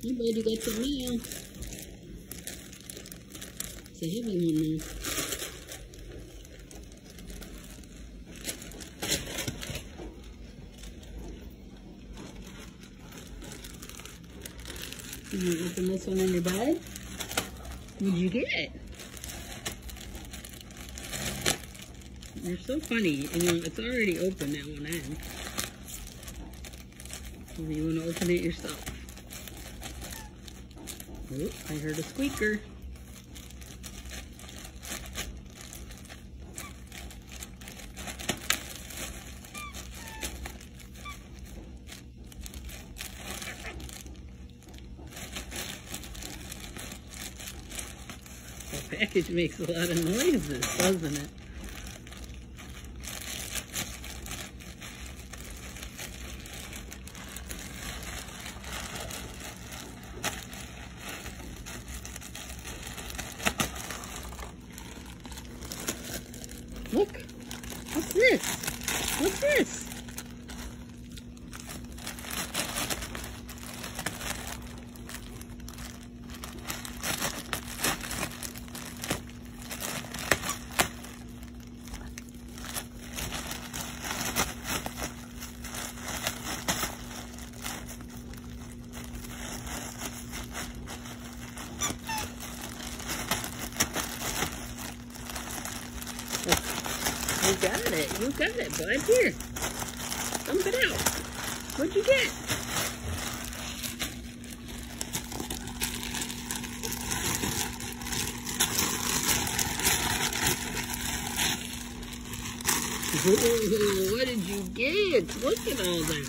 You got some mail. It's a heavy one now. You open this one in your bed? What'd you get? You're so funny. You know, it's already open at one end. You want to open it yourself. Oh, I heard a squeaker. The package makes a lot of noises, doesn't it? Look, what's this? What's this? You got it. You got it, bud. Here. Dump it out. What'd you get? Ooh, what did you get? Look at all that.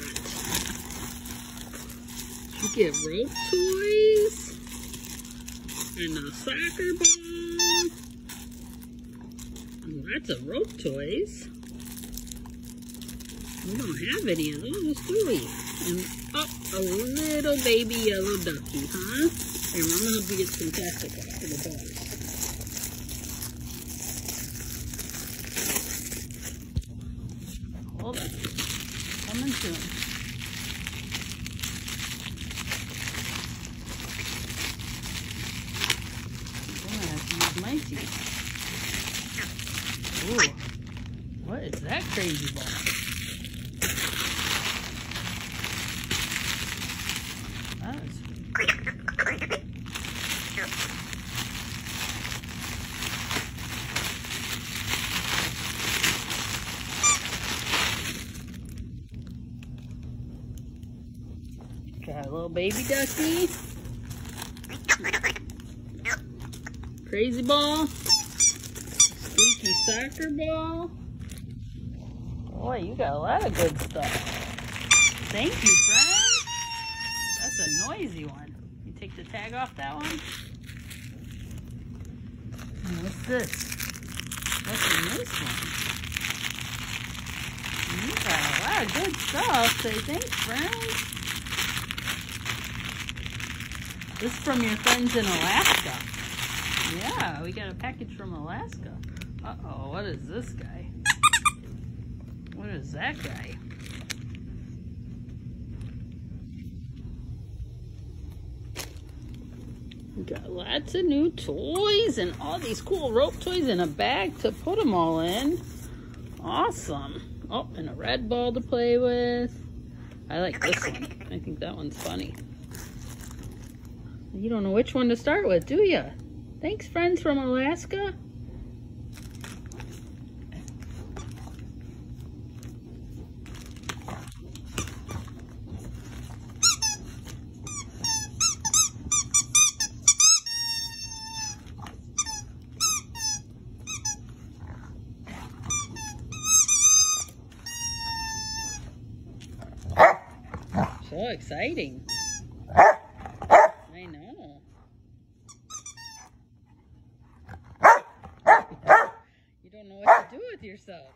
You get rope toys? And a soccer ball? Lots of rope toys. We don't have any of those, do we? And, oh, a little baby yellow ducky, huh? Here, I'm gonna help you get some plastic for the bars. Hold on. Oh, coming soon. Have to use my teeth. Ooh. What is that crazy ball? Got a little baby ducky. Crazy ball. Soccer ball. Boy, you got a lot of good stuff. Thank you, friend. That's a noisy one. You take the tag off that one? And what's this? What's in this one? You got a lot of good stuff. Say thanks, friend. This is from your friends in Alaska. Yeah, we got a package from Alaska. Uh-oh, what is this guy? What is that guy? Got lots of new toys and all these cool rope toys in a bag to put them all in. Awesome. Oh, and a red ball to play with. I like this one. I think that one's funny. You don't know which one to start with, do you? Thanks, friends from Alaska. So exciting. I know. You don't know what to do with yourself.